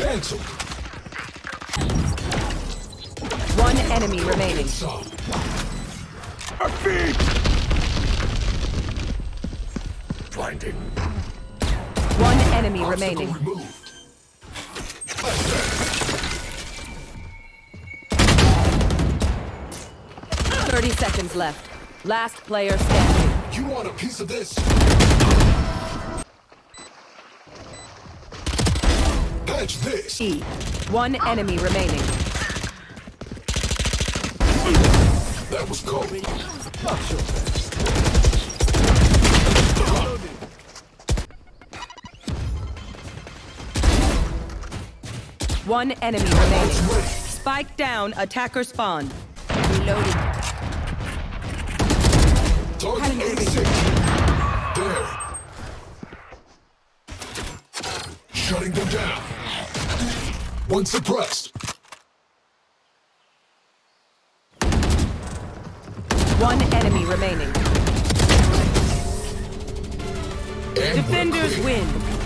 Cancelled. One enemy remaining. Some. Blinding. One enemy Obstacle remaining. removed. 30 seconds left. Last player standing. You want a piece of this? Patch this. E. One enemy remaining. That was cold. One enemy remaining. Spike down, attacker spawn. Reloading. Target 86. There. Shutting them down. One suppressed. One enemy remaining. And Defenders win.